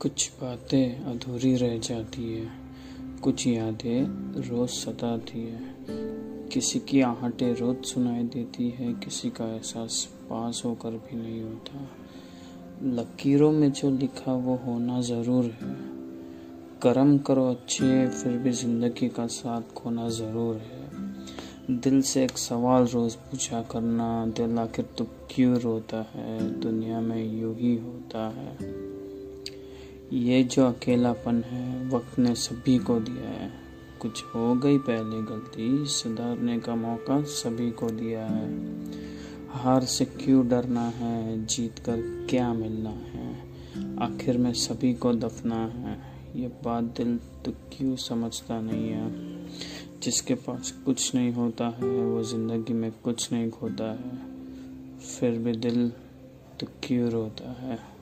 कुछ बातें अधूरी रह जाती है, कुछ यादें रोज सताती है। किसी की आहटें रोज सुनाई देती है, किसी का एहसास पास होकर भी नहीं होता। लकीरों में जो लिखा वो होना ज़रूर है। कर्म करो अच्छे, फिर भी ज़िंदगी का साथ खोना ज़रूर है। दिल से एक सवाल रोज़ पूछा करना, दिल आखिर तो क्यों रोता है? दुनिया में यूँ ही होता है। ये जो अकेलापन है, वक्त ने सभी को दिया है। कुछ हो गई पहले गलती, सुधारने का मौका सभी को दिया है। हार से क्यों डरना है? जीत कर क्या मिलना है? आखिर में सभी को दफना है। ये बात दिल तो क्यों समझता नहीं है? जिसके पास कुछ नहीं होता है, वो ज़िंदगी में कुछ नहीं खोता है। फिर भी दिल तो क्यों रोता है?